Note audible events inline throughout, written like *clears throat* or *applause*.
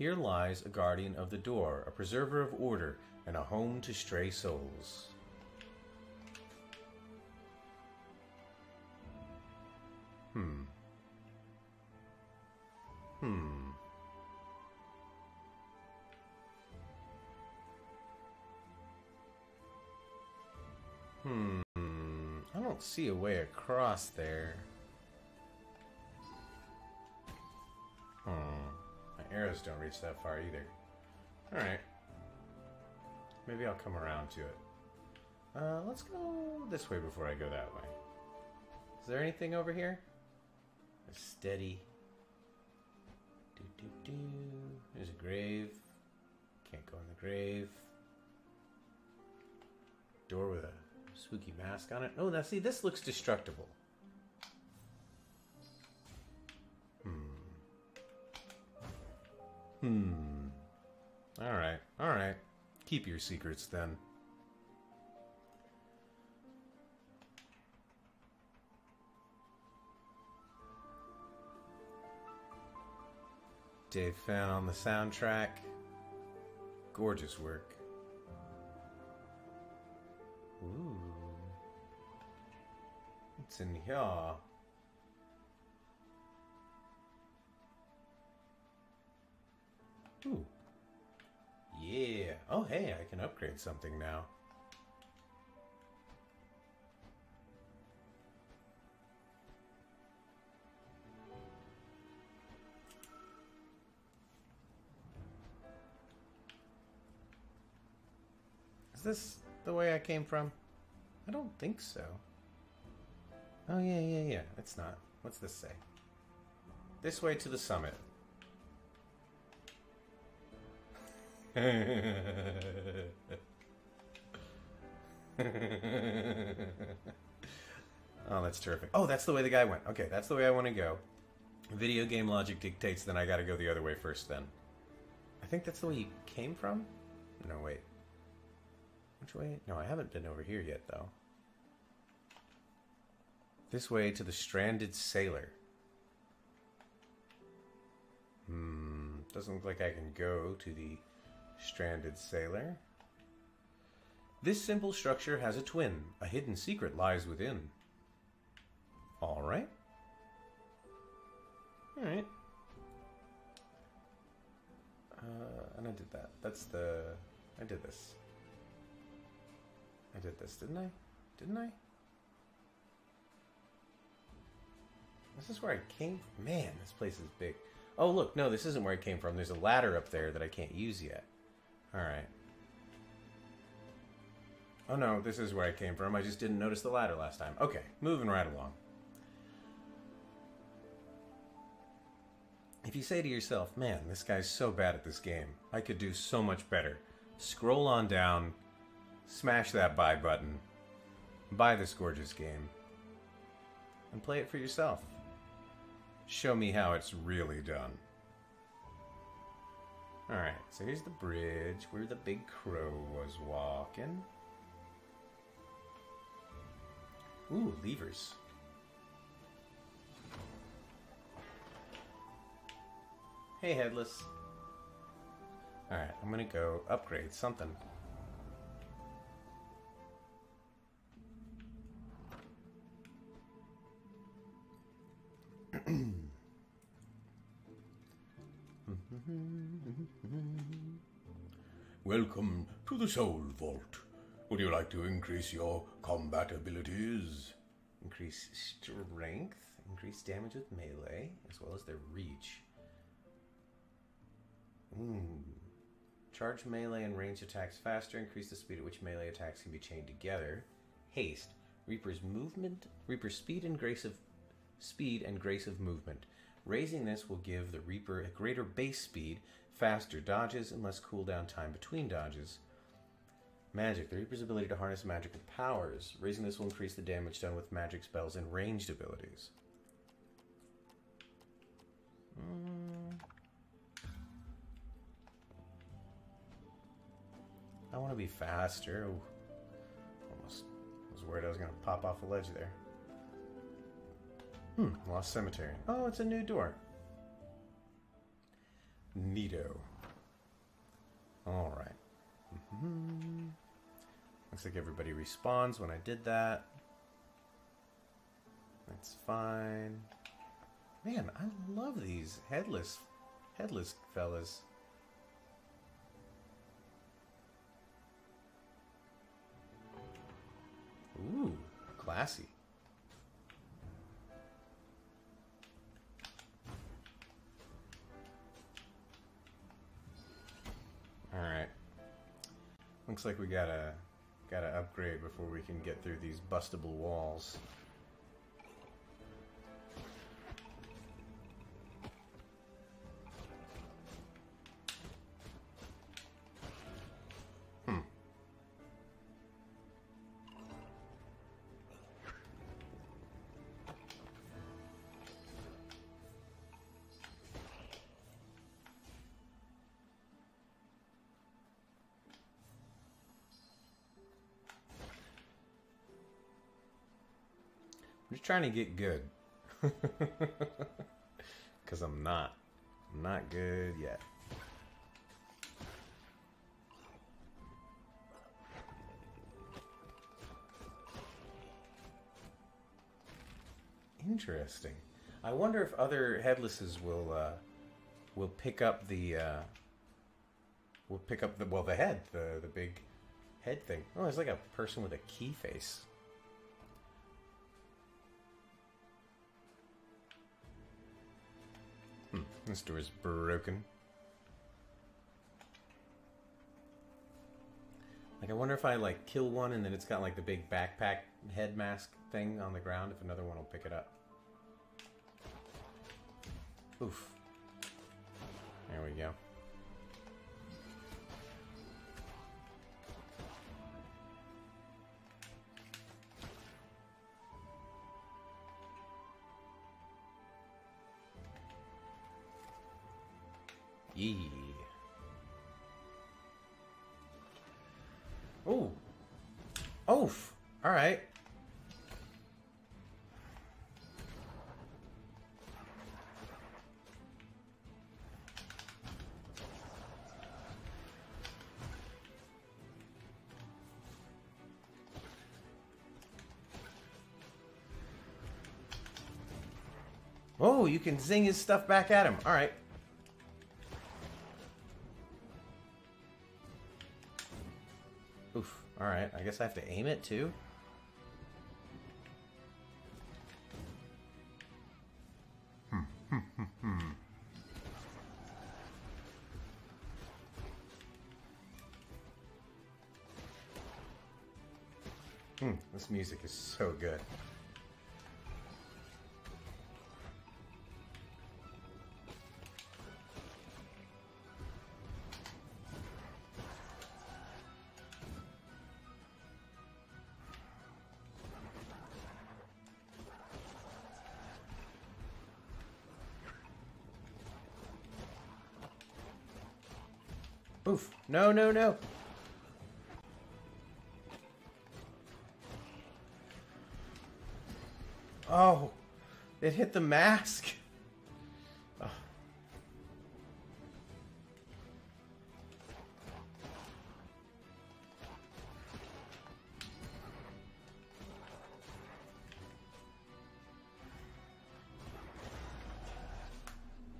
Here lies a guardian of the door, a preserver of order, and a home to stray souls. Hmm. Hmm. Hmm. I don't see a way across there. Hmm. Arrows don't reach that far either. Alright. Maybe I'll come around to it. Uh, let's go this way before I go that way. Is there anything over here? A steady. Do do do. There's a grave. Can't go in the grave. Door with a spooky mask on it. Oh, now see, this looks destructible. Hmm. All right. All right. Keep your secrets then. Dave Fenn on the soundtrack. Gorgeous work. Ooh. What's in here? Ooh. Yeah. Oh, hey, I can upgrade something now. Is this the way I came from? I don't think so. Oh, yeah, yeah, yeah. It's not. What's this say? This way to the summit. *laughs* oh, that's terrific. Oh, that's the way the guy went. Okay, that's the way I want to go. Video game logic dictates, then I gotta go the other way first, then. I think that's the way he came from? No, wait. Which way? No, I haven't been over here yet, though. This way to the stranded sailor. Hmm, doesn't look like I can go to the stranded sailor. This simple structure has a twin. A hidden secret lies within. All right. All right. Uh, and I did that. That's the. I did this. I did this, didn't I? Didn't I? This is where I came from. Man, this place is big. Oh, look, no, this isn't where I came from. There's a ladder up there that I can't use yet. Alright. Oh no, this is where I came from. I just didn't notice the ladder last time. Okay, moving right along. If you say to yourself, man, this guy's so bad at this game, I could do so much better, scroll on down, smash that buy button, buy this gorgeous game, and play it for yourself. Show me how it's really done. Alright, so here's the bridge where the big crow was walking. Ooh, levers. Hey, Headless. Alright, I'm gonna go upgrade something. Welcome to the Soul Vault. Would you like to increase your combat abilities? Increase strength, increase damage with melee, as well as their reach. Ooh. Charge melee and range attacks faster, increase the speed at which melee attacks can be chained together. Haste, Reaper's movement, Reaper's speed and grace of speed and grace of movement. Raising this will give the Reaper a greater base speed, faster dodges, and less cooldown time between dodges. Magic. The Reaper's ability to harness magical powers. Raising this will increase the damage done with magic spells and ranged abilities. Mm. I want to be faster. Ooh. Almost was worried I was going to pop off a ledge there. Hmm, Lost Cemetery. Oh, it's a new door. Neato. All right. Mhm. Looks like everybody responds when I did that. That's fine. Man, I love these headless, headless fellas. Ooh, classy. Looks like we gotta gotta upgrade before we can get through these bustable walls. Just trying to get good. *laughs* Because I'm not. I'm not good yet. Interesting. I wonder if other headlesses will uh, will pick up the uh, will pick up the well the head the the big head thing. Oh, it's like a person with a key face. This door is broken. Like, I wonder if I like kill one and then it's got like the big backpack head mask thing on the ground. If another one will pick it up. Oof. There we go. Yee. Oh. Oof. All right. Oh, you can zing his stuff back at him. All right. I guess I have to aim it too. Hmm, hmm. hmm. hmm. this music is so good. No, no, no. Oh, it hit the mask. *laughs* Oh.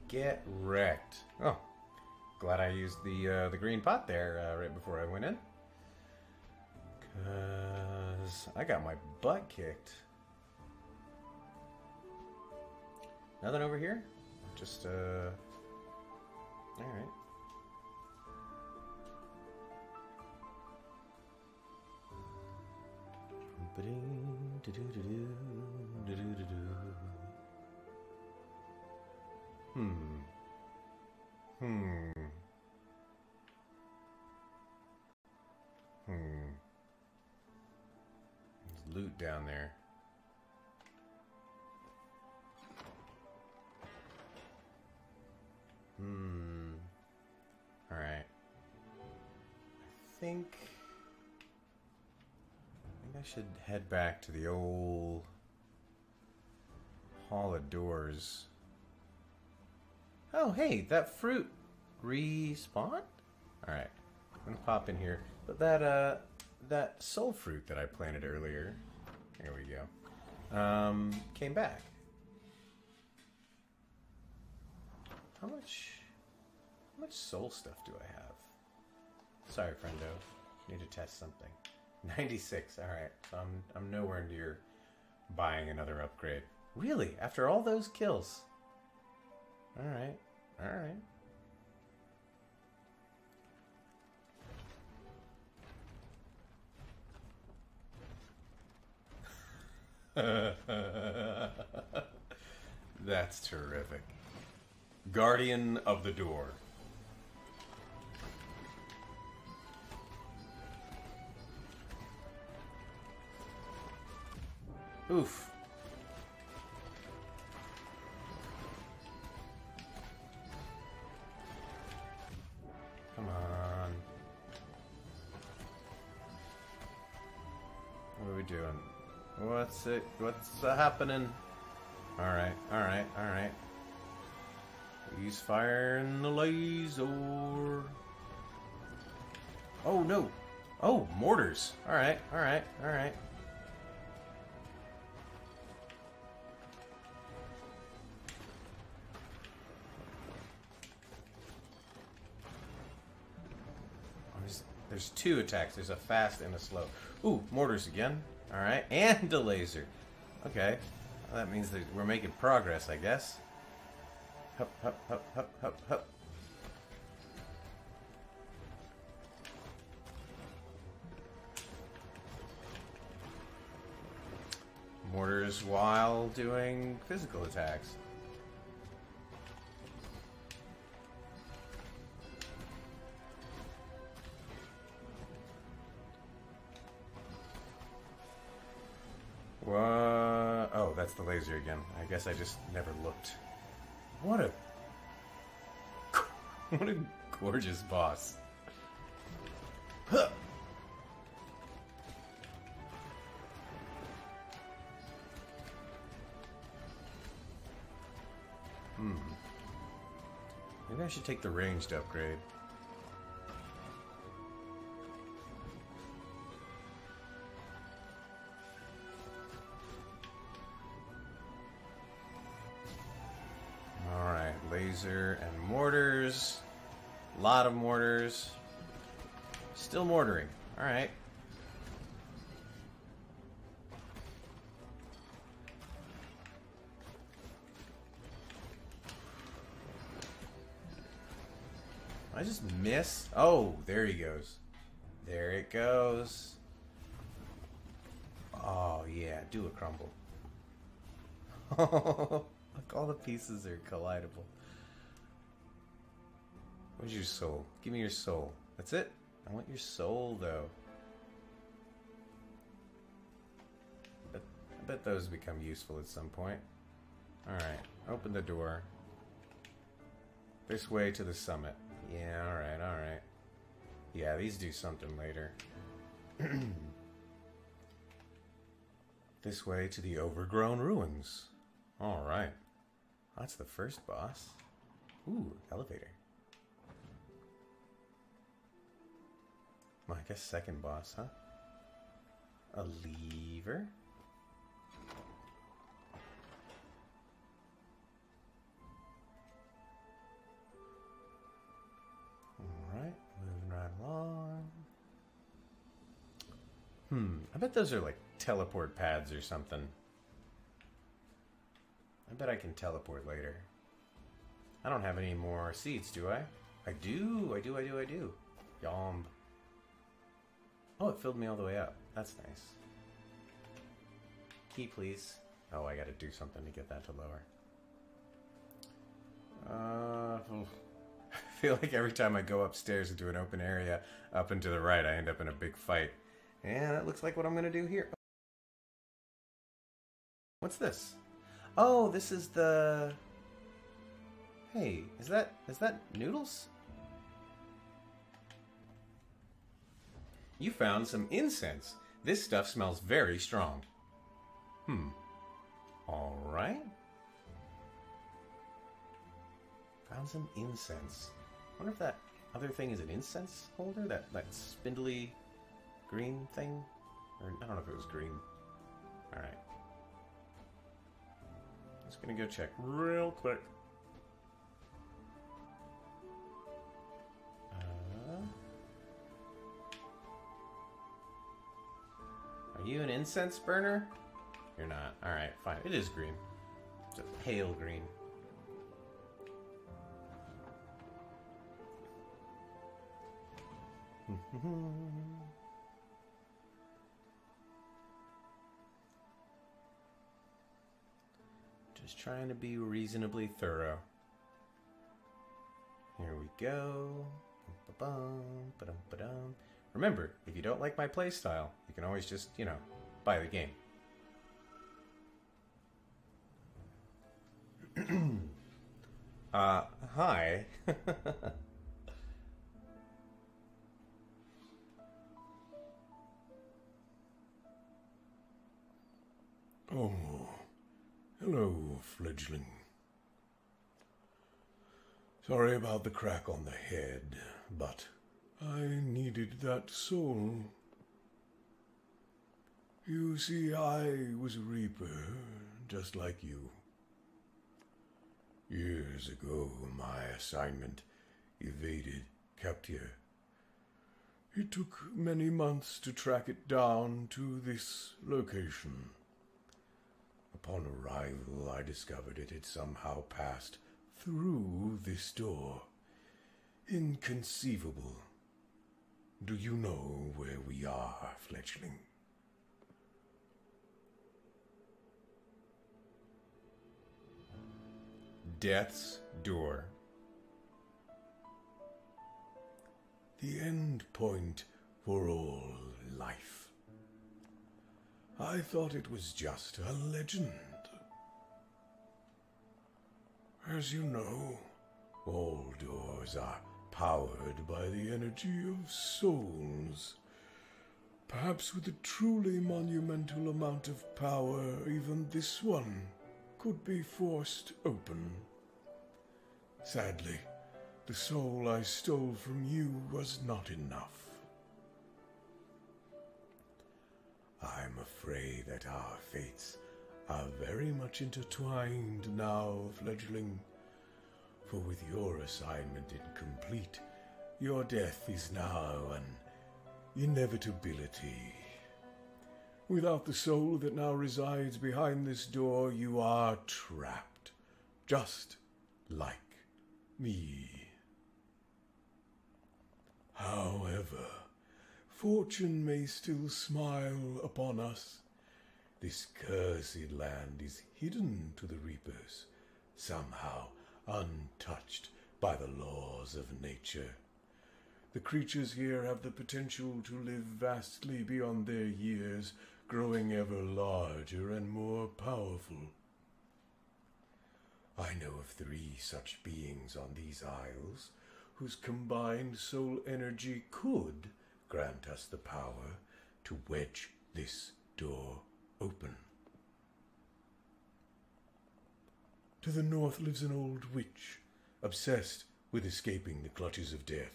Get wrecked. Oh, glad I used the uh, the green pot there uh, right before I went in. Cause I got my butt kicked. Nothing over here? Just, uh. Alright. Hmm. Hmm. Loot down there. Hmm. All right. I think. I think I should head back to the old Hall of Doors. Oh, hey, that fruit. respawn? Alright. I'm gonna pop in here. But that uh that soul fruit that I planted earlier, here we go. Um came back. How much how much soul stuff do I have? Sorry, friendo. Need to test something. 96. Alright. So I'm I'm nowhere near buying another upgrade. Really? After all those kills? Alright. Alright. *laughs* That's terrific. Guardian of the Door. Oof. Come on. What are we doing? What's it? What's uh, happening? All right, all right, all right. He's firing the laser. Oh no! Oh, mortars. All right, all right, all right. There's, there's two attacks. There's a fast and a slow. Ooh, mortars again. All right, and a laser. Okay, well, that means that we're making progress, I guess. Hup, hup, hup, hup, hup, hup. Mortars while doing physical attacks. Laser again. I guess I just never looked. What a *laughs* what a gorgeous boss. Huh. Hmm. Maybe I should take the ranged upgrade. Laser and mortars. A lot of mortars. Still mortaring. Alright. I just miss? Oh, there he goes. There it goes. Oh, yeah, do a crumble. *laughs* Look, all the pieces are collidable. Where's your soul? Give me your soul. That's it? I want your soul, though. But I bet those become useful at some point. Alright, open the door. This way to the summit. Yeah, alright, alright. Yeah, these do something later. *clears throat* this way to the overgrown ruins. Alright. That's the first boss. Ooh, elevator. Well, I guess second boss, huh? A lever. Alright, moving right along. Hmm, I bet those are like teleport pads or something. I bet I can teleport later. I don't have any more seeds, do I? I do, I do, I do, I do. Yomb. Oh, it filled me all the way up. That's nice. Key, please. Oh, I gotta do something to get that to lower. Uh. *laughs* I feel like every time I go upstairs into an open area, up and to the right, I end up in a big fight. And that looks like what I'm gonna do here. What's this? Oh, this is the. Hey, is that is that noodles? You found some incense. This stuff smells very strong. Hmm. All right. Found some incense. wonder if that other thing is an incense holder? That that spindly green thing? Or I don't know if it was green. Alright. Just gonna go check real quick. Incense burner? You're not. Alright, fine. It is green. It's a pale green. *laughs* Just trying to be reasonably thorough. Here we go. Remember, if you don't like my playstyle, you can always just, you know, buy the game. *clears throat* uh, hi. *laughs* Oh, hello, fledgling. Sorry about the crack on the head, but I needed that soul. You see, I was a reaper, just like you. Years ago, my assignment evaded capture. It took many months to track it down to this location. Upon arrival, I discovered it had somehow passed through this door. Inconceivable. Do you know where we are, fledgling? Death's Door. The end point for all life. I thought it was just a legend. As you know, all doors are powered by the energy of souls. Perhaps with a truly monumental amount of power, even this one could be forced open. Sadly, the soul I stole from you was not enough. I'm afraid that our fates are very much intertwined now, fledgling. For with your assignment incomplete, your death is now an inevitability. Without the soul that now resides behind this door, you are trapped, just like me. However, fortune may still smile upon us. This cursed land is hidden to the reapers, somehow untouched by the laws of nature. The creatures here have the potential to live vastly beyond their years, growing ever larger and more powerful. I know of three such beings on these isles whose combined soul energy could grant us the power to wedge this door open. To the north lives an old witch, obsessed with escaping the clutches of death.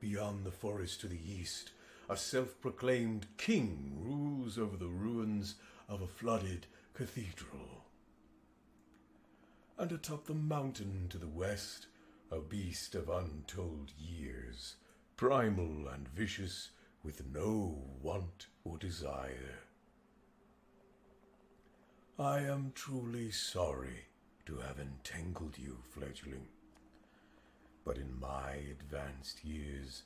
Beyond the forest to the east, a self proclaimed king rules over the ruins of a flooded cathedral. And atop the mountain to the west, a beast of untold years, primal and vicious, with no want or desire. I am truly sorry to have entangled you, fledgling. But in my advanced years,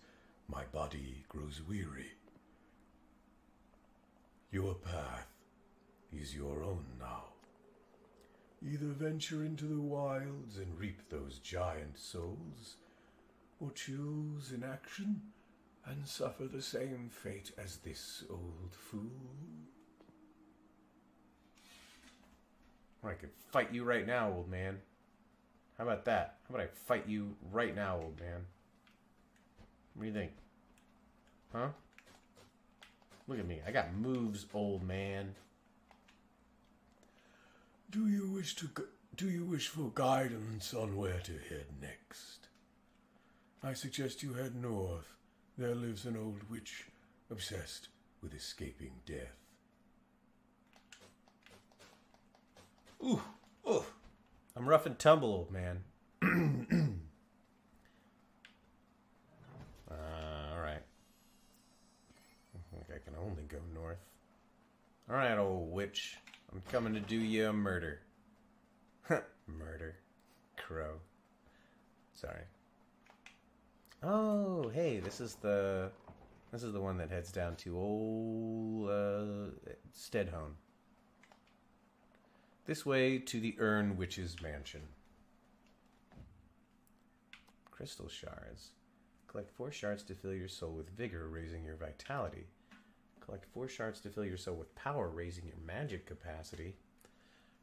my body grows weary. Your path is your own now. Either venture into the wilds and reap those giant souls, or choose inaction and suffer the same fate as this old fool. I could fight you right now, old man. How about that? How about I fight you right now, old man? What do you think? Huh? Look at me. I got moves, old man. Do you wish to do you wish for guidance on where to head next? I suggest you head north. There lives an old witch obsessed with escaping death. Ooh, ooh. I'm rough and tumble, old man. *clears throat* uh, all right. I think I can only go north. All right, old witch. I'm coming to do you a murder. Huh, *laughs* murder. Crow. Sorry. Oh, hey, this is the this is the one that heads down to old uh, Steadhone. This way to the Urn Witch's mansion. Crystal shards. Collect four shards to fill your soul with vigor, raising your vitality. Collect four shards to fill your soul with power, raising your magic capacity.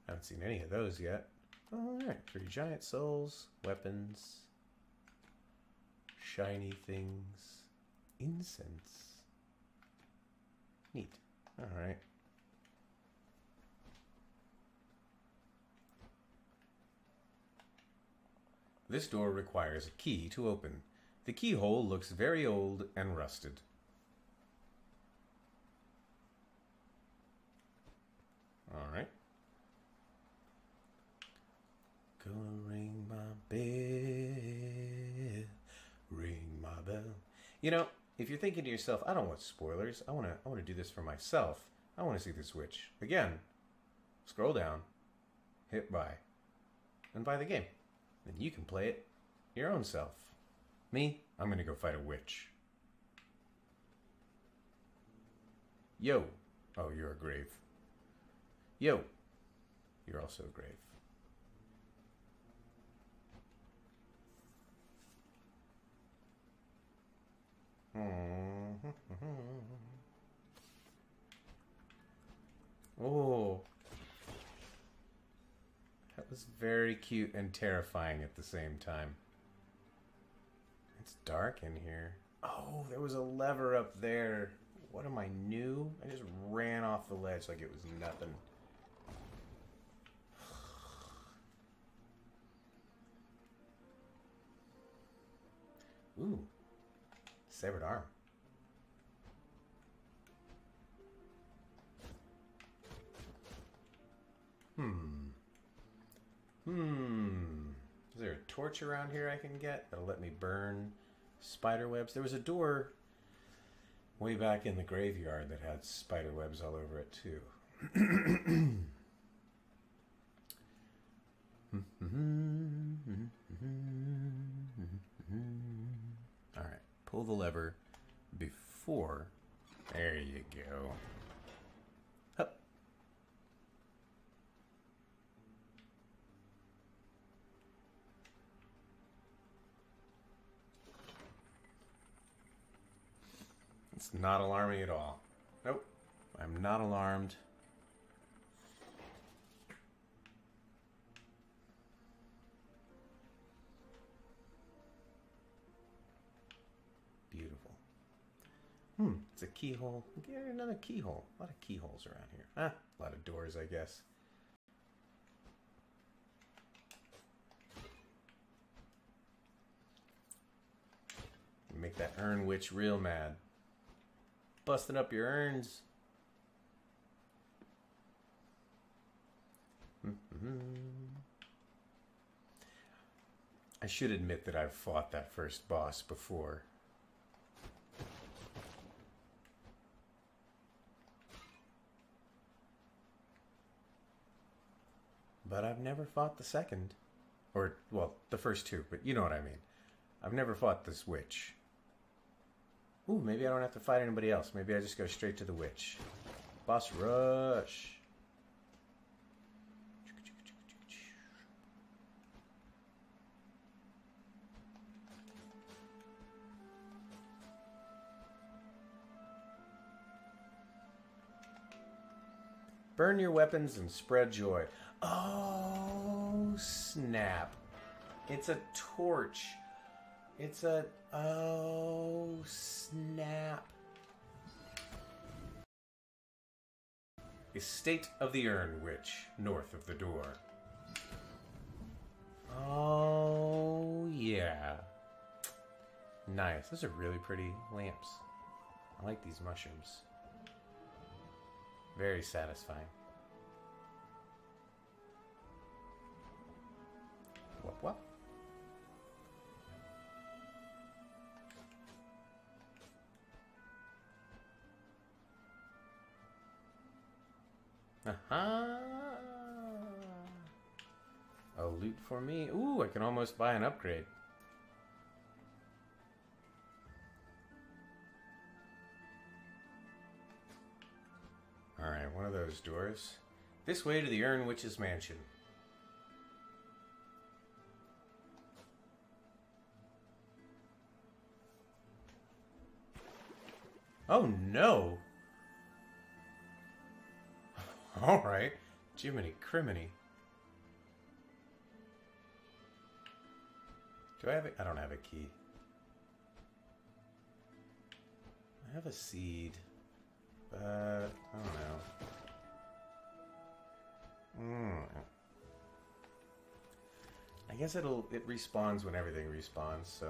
I haven't seen any of those yet. Alright, three giant souls, weapons, shiny things, incense. Neat. Alright. This door requires a key to open. The keyhole looks very old and rusted. Alright. Gonna ring my bell. Ring my bell. You know, if you're thinking to yourself, I don't want spoilers. I want to I want to do this for myself. I want to see this witch. Again, scroll down, hit buy, and buy the game. Then you can play it your own self. Me, I'm going to go fight a witch. Yo. Oh, you're a grave. Yo. You're also grave. Mm-hmm. Oh. That was very cute and terrifying at the same time. It's dark in here. Oh, there was a lever up there. What am I new? I just ran off the ledge like it was nothing. Ooh. Severed arm. Hmm. Hmm. Is there a torch around here I can get that'll let me burn spider webs? There was a door way back in the graveyard that had spider webs all over it too. *clears throat* Hmm, hmm, hmm, pull the lever before. There you go. Hup. It's not alarming at all. Nope. I'm not alarmed. Beautiful. Hmm, it's a keyhole. Get another keyhole. A lot of keyholes around here. Ah, a lot of doors, I guess. Make that urn witch real mad. Busting up your urns. I should admit that I've fought that first boss before. But I've never fought the second. Or, well, the first two, but you know what I mean. I've never fought this witch. Ooh, maybe I don't have to fight anybody else. Maybe I just go straight to the witch. Boss rush. Burn your weapons and spread joy. Oh, snap. It's a torch. It's a. Oh, snap. Estate of the Urn Witch, north of the door. Oh, yeah. Nice. Those are really pretty lamps. I like these mushrooms. Very satisfying. What? Aha! Uh-huh. A loot for me. Ooh, I can almost buy an upgrade. Alright, one of those doors. This way to the Urn Witch's mansion. Oh no! *laughs* Alright. Jiminy Criminy. Do I have a... I don't have a key. I have a seed. But... I don't know. Mm. I guess it'll... It respawns when everything respawns, so...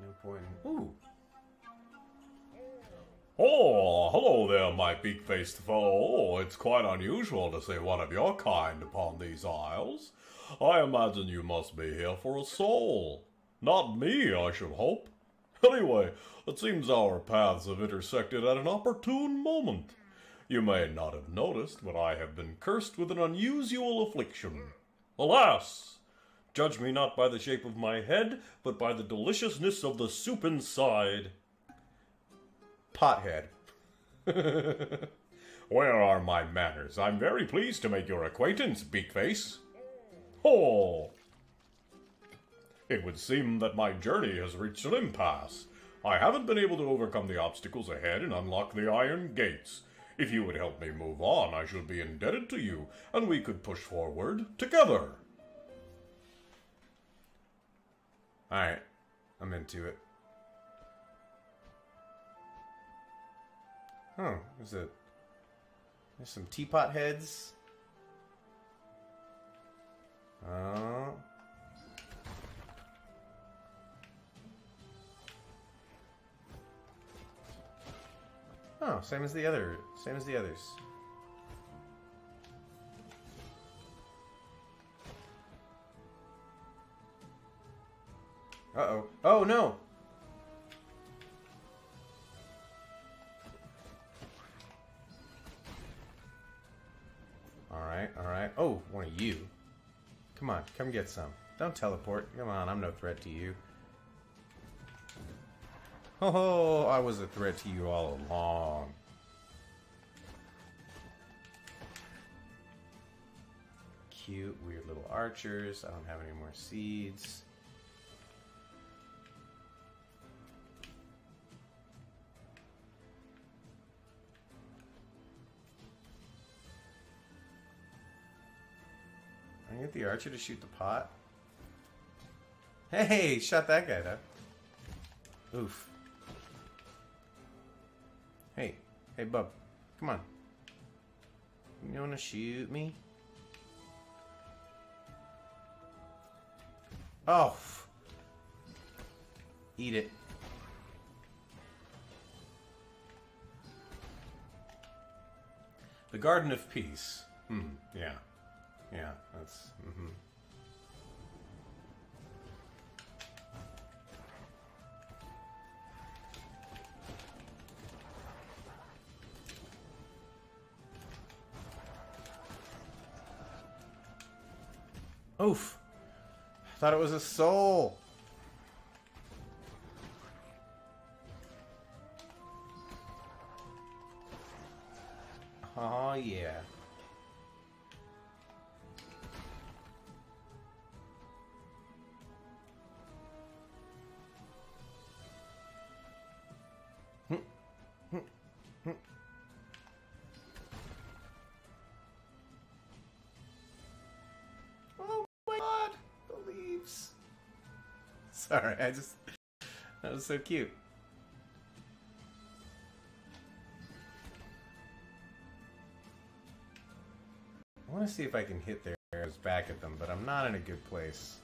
No point in... Ooh! Oh, hello there, my beak-faced foe. Oh, it's quite unusual to see one of your kind upon these isles. I imagine you must be here for a soul. Not me, I should hope. Anyway, it seems our paths have intersected at an opportune moment. You may not have noticed, but I have been cursed with an unusual affliction. Alas! Judge me not by the shape of my head, but by the deliciousness of the soup inside. Pothead. *laughs* Where are my manners? I'm very pleased to make your acquaintance, Beakface. Oh! It would seem that my journey has reached an impasse. I haven't been able to overcome the obstacles ahead and unlock the iron gates. If you would help me move on, I should be indebted to you, and we could push forward together. Alright. I'm into it. Oh, there's a there's some teapot heads. Oh. Same as the other, same as the others. Uh-oh. Oh, no! Alright, alright. Oh, one of you. Come on, come get some. Don't teleport. Come on, I'm no threat to you. Oh, I was a threat to you all along. Cute, weird little archers. I don't have any more seeds. I get the archer to shoot the pot? Hey, shot that guy down. Oof. Hey, bub, come on. You wanna shoot me? Oh. Eat it. The Garden of Peace. Hmm, yeah. Yeah, that's. Mm-hmm. Oof. I thought it was a soul. Oh, yeah. *laughs* Sorry, I just that was so cute. I want to see if I can hit their arrows back at them, but I'm not in a good place.